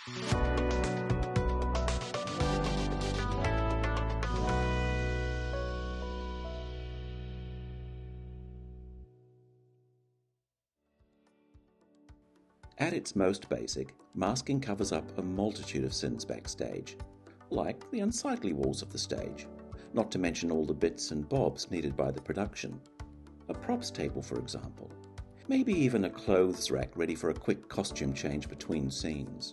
At its most basic, masking covers up a multitude of sins backstage, like the unsightly walls of the stage, not to mention all the bits and bobs needed by the production. A props table, for example. Maybe even a clothes rack ready for a quick costume change between scenes.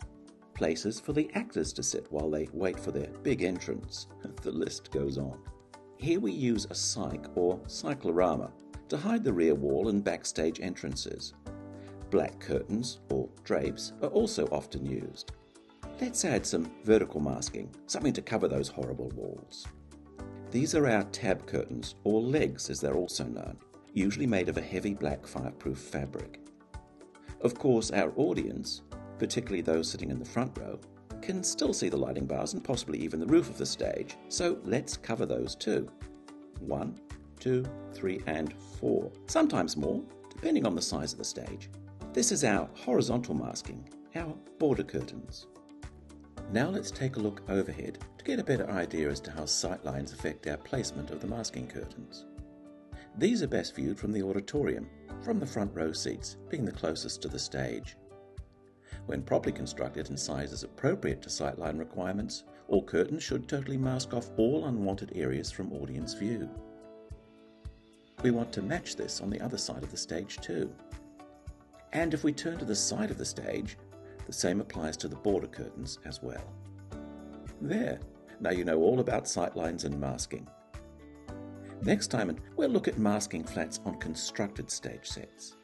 Places for the actors to sit while they wait for their big entrance. the list goes on. Here we use a cyc or cyclorama to hide the rear wall and backstage entrances. Black curtains or drapes are also often used. Let's add some vertical masking, something to cover those horrible walls. These are our tab curtains, or legs as they're also known, usually made of a heavy black fireproof fabric. Of course, our audience, particularly those sitting in the front row, can still see the lighting bars and possibly even the roof of the stage, so let's cover those too. One, two, three, and four, sometimes more, depending on the size of the stage. This is our horizontal masking, our border curtains. Now let's take a look overhead to get a better idea as to how sightlines affect our placement of the masking curtains. These are best viewed from the auditorium, from the front row seats, being the closest to the stage. When properly constructed and sizes appropriate to sightline requirements, all curtains should totally mask off all unwanted areas from audience view. We want to match this on the other side of the stage too. And if we turn to the side of the stage, the same applies to the border curtains as well. There, now you know all about sightlines and masking. Next time, we'll look at masking flats on constructed stage sets.